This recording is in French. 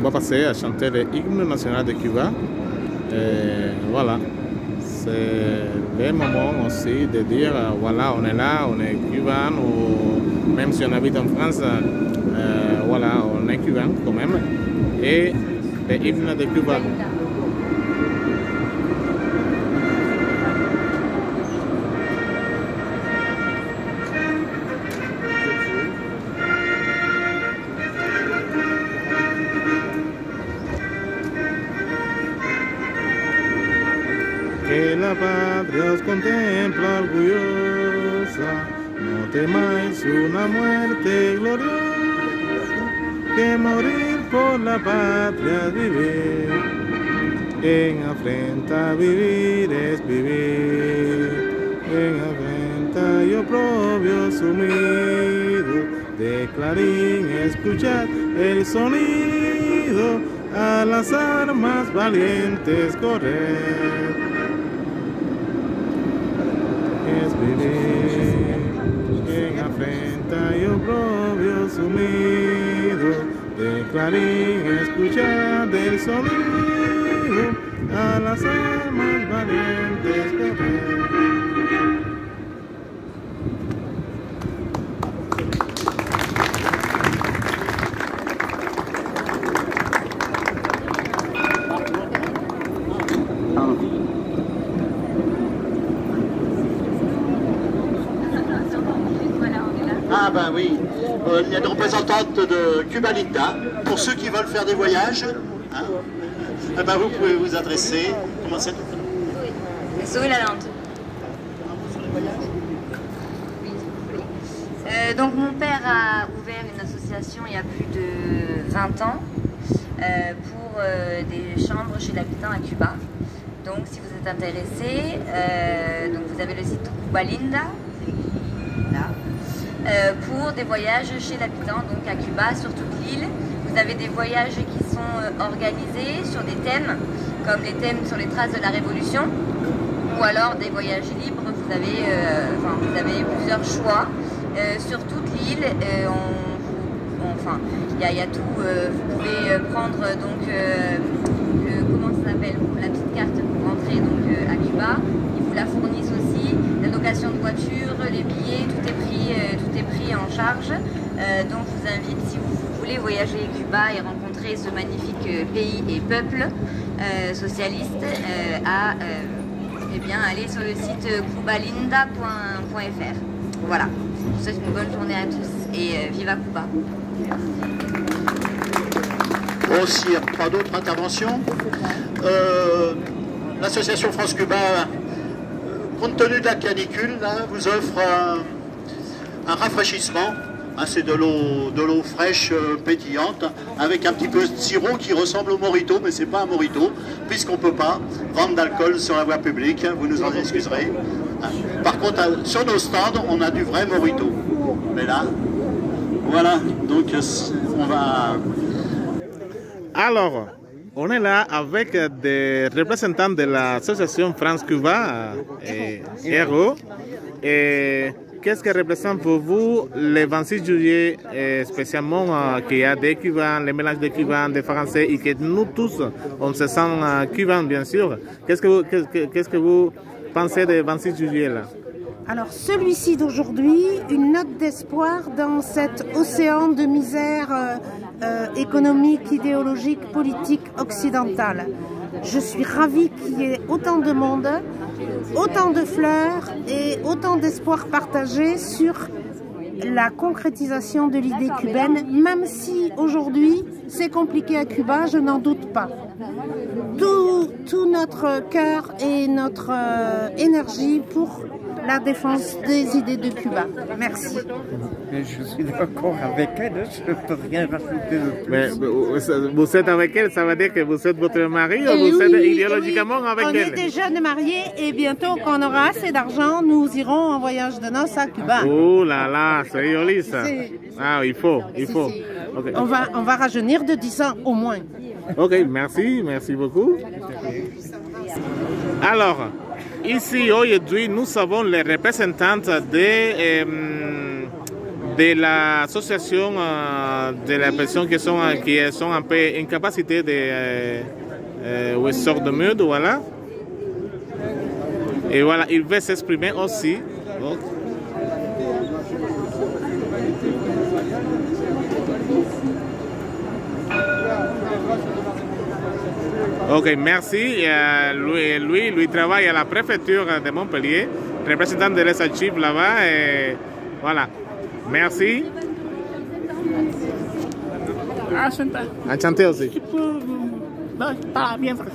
on va passer à chanter l'hymne national de Cuba. Voilà, c'est le moment aussi de dire voilà, on est là, on est cubain, ou même si on habite en France, euh, voilà, on est cubain quand même. Et l'hymne de Cuba. La patria os contempla orgullosa. No temáis una muerte gloriosa, que morir por la patria es vivir. En afrenta vivir es vivir, en afrenta y oprobio sumido, de clarín escuchar el sonido, a las armas valientes correr. Es vivir en afrenta y oprobio sumido, de clarín escuchar del sonido, a las almas valientes il y a une représentante de Cuba Linda. Pour ceux qui veulent faire des voyages, hein, eh ben vous pouvez vous adresser. Comment c'est? Zoé Lalande. Euh, donc mon père a ouvert une association il y a plus de 20 ans euh, pour euh, des chambres chez l'habitant à Cuba. Donc si vous êtes intéressé, euh, vous avez le site Cuba Linda là, euh, pour des voyages chez l'habitant donc à Cuba sur toute l'île. Vous avez des voyages qui sont euh, organisés sur des thèmes comme les thèmes sur les traces de la Révolution ou alors des voyages libres. Vous avez, euh, enfin, vous avez plusieurs choix sur toute l'île. enfin, il y, y a tout. vous pouvez prendre donc euh, le comment ça s'appelle la petite carte pour rentrer donc euh, à Cuba. Ils vous la fournissent aussi. La location de voiture, les billets, tout est pris, euh, tout est pris en Euh, donc je vous invite si vous voulez voyager Cuba et rencontrer ce magnifique euh, pays et peuple euh, socialiste à eh bien, aller sur le site cubalinda.fr. Voilà. Je vous souhaite une bonne journée à tous et viva Cuba. Bon, s'il n'y a pas d'autres interventions, l'association France-Cuba, compte tenu de la canicule, vous offre un, un rafraîchissement. Hein, c'est de l'eau, de l'eau fraîche, euh, pétillante, avec un petit peu de sirop qui ressemble au morito, mais c'est pas un morito, puisqu'on peut pas vendre d'alcool sur la voie publique. Vous nous en excuserez. Hein. Par contre, euh, sur nos stands, on a du vrai morito. Mais là, voilà. Donc, euh, on va. Alors, on est là avec des représentants de l'association France-Cuba, et Héros. Et qu'est-ce que représente pour vous le 26 juillet, et spécialement euh, qu'il y a des Cubains, le mélange des Cubains, des Français, et que nous tous, on se sent euh, Cubains, bien sûr. Qu'est-ce que vous, pensez du 26 juillet là? Alors celui-ci d'aujourd'hui, une note d'espoir dans cet océan de misère euh, économique, idéologique, politique occidentale. Je suis ravie qu'il y ait autant de monde, autant de fleurs et autant d'espoir partagé sur la concrétisation de l'idée cubaine, même si aujourd'hui c'est compliqué à Cuba, je n'en doute pas. Tout, tout notre cœur et notre euh, énergie pour la défense des idées de Cuba. Merci. Mais je suis d'accord avec elle, je ne peux rien rajouter de plus. Mais vous vous êtes avec elle, ça veut dire que vous êtes votre mari ou Et vous oui, êtes oui, idéologiquement oui. avec On elle? est des jeunes mariés et bientôt, quand on aura assez d'argent, nous irons en voyage de noces à Cuba. Oh là là, c'est joli ça. Ah, il faut, il Si, faut. si. On va, on va rajeunir de 10 ans au moins. Ok, merci, merci beaucoup. Alors, ici aujourd'hui, nous avons les représentantes de, euh, de l'association euh, de la personnes qui sont, qui sont un peu incapacité de euh, euh, sort de mode, voilà. Et voilà, il veut s'exprimer aussi. Donc, Ok, merci. Euh, lui, lui, lui, travaille à la préfecture de Montpellier, représentant de les archives là-bas. Et voilà. Merci. Enchanté. Enchanté aussi. Tu peux... Bien français.